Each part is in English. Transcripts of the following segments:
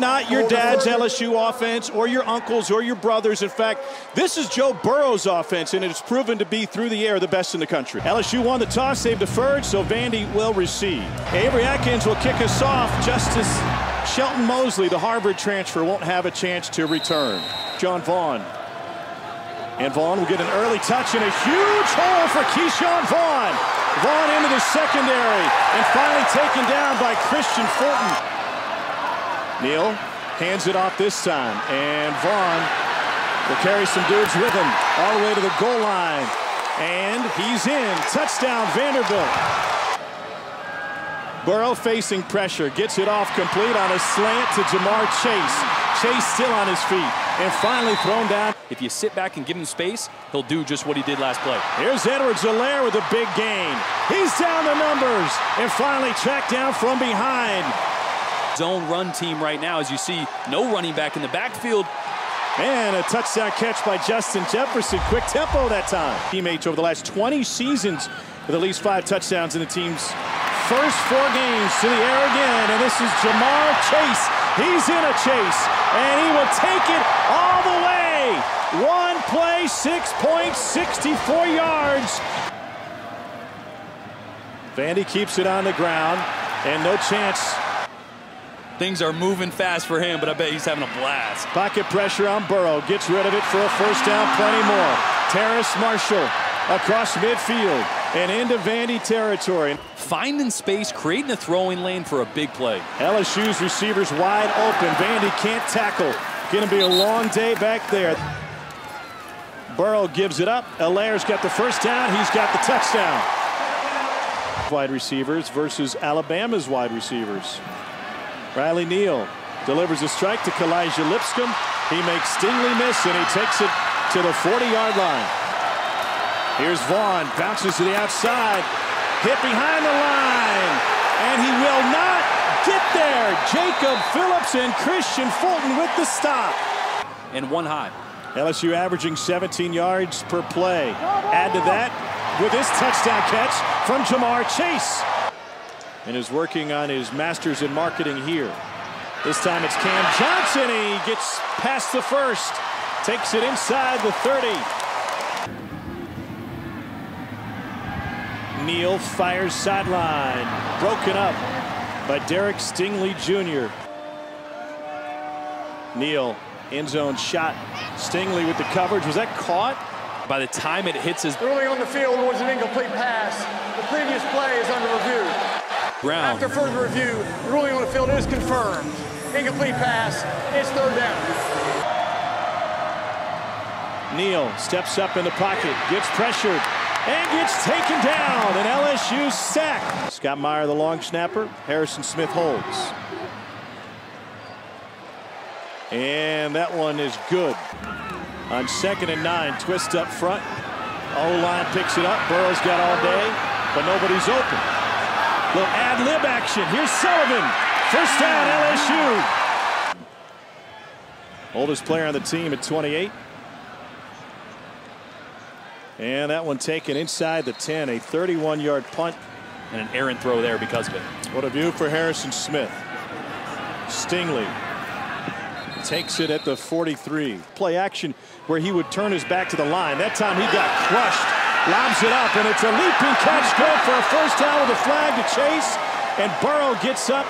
not your dad's LSU offense or your uncle's or your brother's. In fact, this is Joe Burrow's offense, and it's proven to be through the air the best in the country. LSU won the toss, they've deferred, so Vandy will receive. Avery Atkins will kick us off. Justice Shelton Mosley, the Harvard transfer, won't have a chance to return. John Vaughn. And Vaughn will get an early touch and a huge hole for Ke'Shawn Vaughn. Vaughn into the secondary and finally taken down by Kristian Fulton. Neal hands it off this time, and Vaughn will carry some dudes with him all the way to the goal line. And he's in. Touchdown, Vanderbilt. Burrow facing pressure, gets it off complete on a slant to Ja'Marr Chase. Chase still on his feet and finally thrown down. If you sit back and give him space, he'll do just what he did last play. Here's Edwards-Helaire with a big gain. He's down the numbers and finally tracked down from behind. Zone run team right now, as you see, no running back in the backfield. And a touchdown catch by Justin Jefferson. Quick tempo that time. Teammates over the last 20 seasons with at least five touchdowns in the team's first four games to the air again, and this is Ja'Marr Chase. He's in a chase, and he will take it all the way. One play, six points, 64 yards. Vandy keeps it on the ground, and no chance. Things are moving fast for him, but I bet he's having a blast. Pocket pressure on Burrow. Gets rid of it for a first down, plenty more. Terrace Marshall across midfield and into Vandy territory. Finding space, creating a throwing lane for a big play. LSU's receivers wide open. Vandy can't tackle. Going to be a long day back there. Burrow gives it up. Helaire's got the first down. He's got the touchdown. Wide receivers versus Alabama's wide receivers. Riley Neal delivers a strike to Kalija Lipscomb. He makes Stingley miss, and he takes it to the 40-yard line. Here's Vaughn, bounces to the outside, hit behind the line, and he will not get there. Jacob Phillips and Kristian Fulton with the stop. And one high. LSU averaging 17 yards per play. Add to that with this touchdown catch from Ja'Marr Chase. And is working on his master's in marketing here. This time it's Cam Johnson. He gets past the first. Takes it inside the 30. Neal fires sideline. Broken up by Derek Stingley Jr. Neal, end zone shot. Stingley with the coverage. Was that caught? By the time it hits his... Early on the field was an incomplete pass. The previous play is under review. Ground. After further review, the ruling on the field is confirmed. Incomplete pass. It's third down. Neal steps up in the pocket, gets pressured, and gets taken down. An LSU sack. Scott Meyer, the long snapper. Harrison Smith holds. And that one is good. On second and nine, twist up front. O-line picks it up. Burrow's got all day, but nobody's open. Little ad-lib action. Here's Sullivan. First down, LSU. Oldest player on the team at 28. And that one taken inside the 10, a 31-yard punt. And an errant throw there because of it. What a view for Harrison Smith. Stingley takes it at the 43. Play action where he would turn his back to the line. That time he got crushed. Lobs it up, and it's a leaping catch. Good for a first down with a flag to chase. And Burrow gets up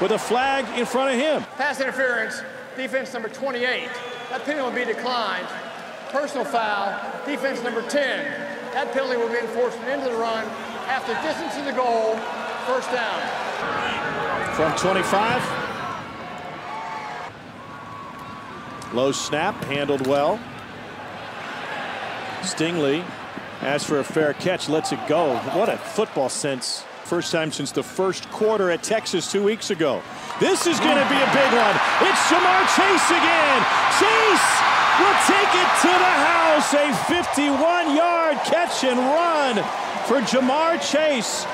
with a flag in front of him. Pass interference, defense number 28. That penalty will be declined. Personal foul, defense number 10. That penalty will be enforced into the run after distance to the goal, first down. From 25. Low snap, handled well. Stingley asks for a fair catch, lets it go. What a football sense. First time since the first quarter at Texas two weeks ago. This is going to be a big one. It's Ja'Marr Chase again. Chase will take it to the house. A 51-yard catch and run for Ja'Marr Chase.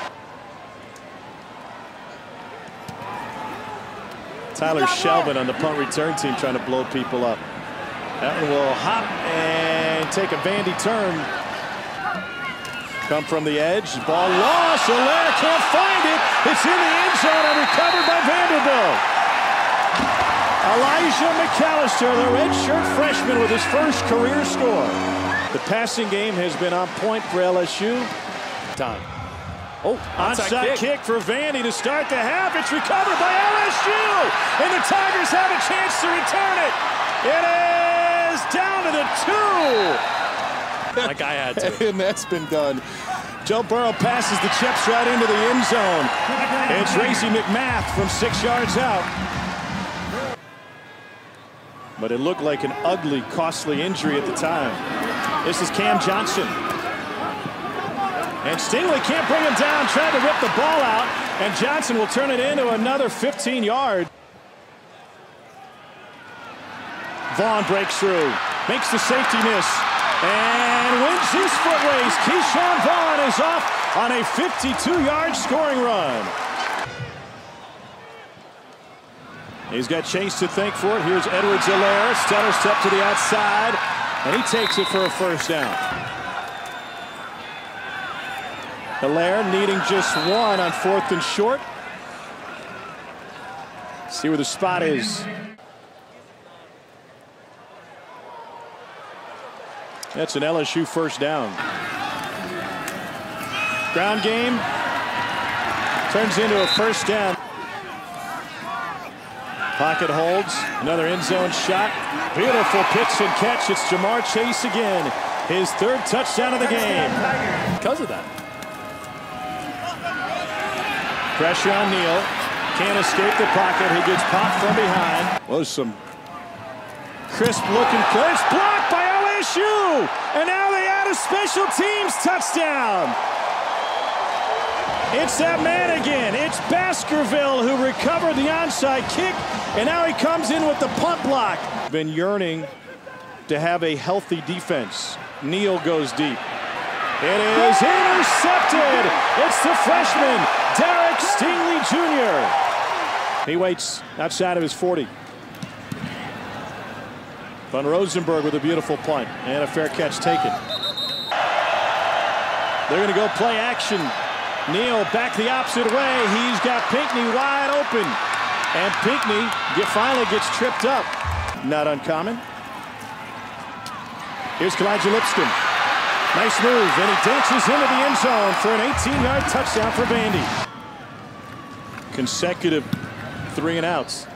Tyler Shelvin on the punt return team trying to blow people up. That one will hop and take a bandy turn. Come from the edge. Ball lost. Atlanta can't find it. It's in the end zone and recovered by Vanderbilt. Elijah McAllister, the redshirt freshman with his first career score. The passing game has been on point for LSU. Time. Oh, onside kick. kick. for Vandy to start the half. It's recovered by LSU, and the Tigers have a chance to return it. It is down to the two. Like I had to. and that's been done. Joe Burrow passes the chips right into the end zone. It's Racey McMath from six yards out. But it looked like an ugly, costly injury at the time. This is Cam Johnson. And Stingley can't bring him down, tried to rip the ball out, and Johnson will turn it into another 15 yard. Vaughn breaks through, makes the safety miss, and wins his foot race. Ke'Shawn Vaughn is off on a 52-yard scoring run. He's got Chase to thank for it. Here's Edwards-Helaire. Stutter step to the outside, and he takes it for a first down. Helaire needing just one on fourth and short. See where the spot is. That's an LSU first down. Ground game turns into a first down. Pocket holds. Another end zone shot. Beautiful pitch and catch. It's Ja'Marr Chase again. His third touchdown of the game. Because of that. Pressure on Neal. Can't escape the pocket. He gets popped from behind. Was some crisp looking play. It's blocked by LSU. And now they add a special teams touchdown. It's that man again. It's Baskerville who recovered the onside kick, and now he comes in with the punt block. Been yearning to have a healthy defense. Neal goes deep. It is intercepted. It's the freshman, Derek Stingley Jr. He waits outside of his 40. Von Rosenberg with a beautiful punt and a fair catch taken. They're going to go play action. Neal back the opposite way. He's got Pinkney wide open. And Pinkney get, finally gets tripped up. Not uncommon. Here's Kalija Lipscomb. Nice move, and he dances into the end zone for an 18-yard touchdown for Vandy. Consecutive three and outs.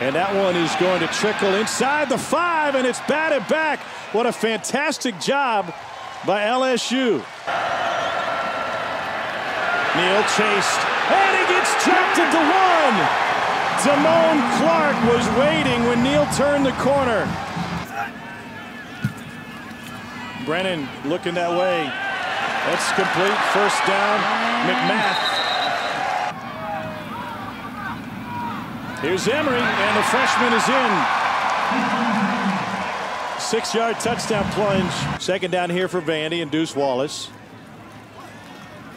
And that one is going to trickle inside the five, and it's batted back. What a fantastic job by LSU. Neal chased, and he gets trapped at the one. Damone Clark was waiting when Neal turned the corner. Brennan looking that way. That's complete. First down. McMath Here's Emery, and the freshman is in. Six-yard touchdown plunge. Second down here for Vandy and Deuce Wallace.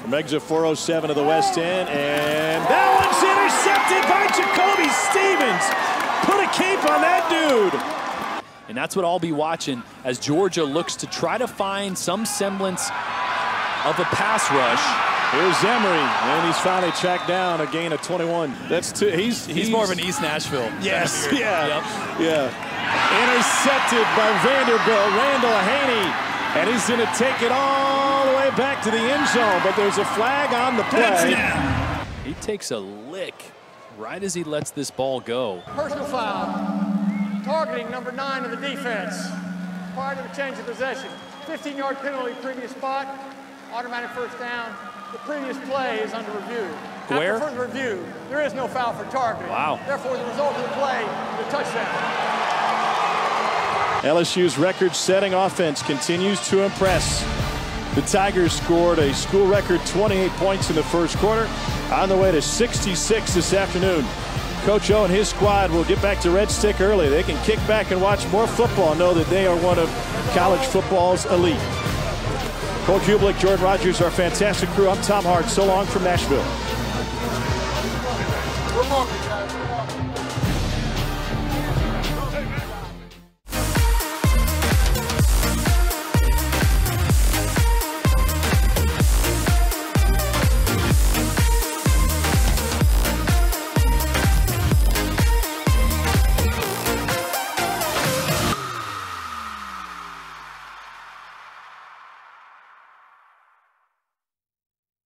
From exit 407 of the West End, and that one's intercepted by Jacoby Stevens. Put a cape on that dude. And that's what I'll be watching as Georgia looks to try to find some semblance of a pass rush Here's Emery, and he's finally tracked down a gain of 21. That's two. He's, he's, he's more of an East Nashville. Yes, yeah, yep. yeah. Intercepted by Vanderbilt, Randall Haynie, and he's going to take it all the way back to the end zone. But there's a flag on the play. He takes a lick right as he lets this ball go. Personal foul, targeting number nine of the defense. Prior to the change of possession, 15-yard penalty, previous spot, automatic first down. The previous play is under review. Where? After further review, there is no foul for targeting. Wow. Therefore, the result of the play is a touchdown. LSU's record-setting offense continues to impress. The Tigers scored a school record 28 points in the first quarter, on the way to 66 this afternoon. Coach O and his squad will get back to Red Stick early. They can kick back and watch more football, know that they are one of college football's elite. Cole Cubelic, Jordan Rodgers, our fantastic crew. I'm Tom Hart. So long from Nashville.